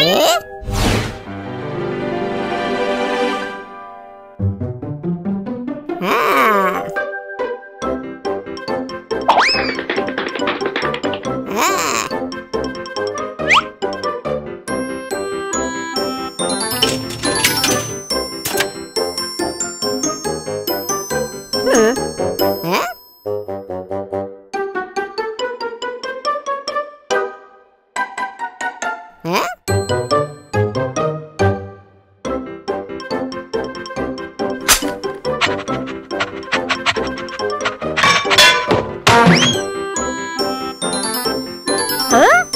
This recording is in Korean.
에? Huh?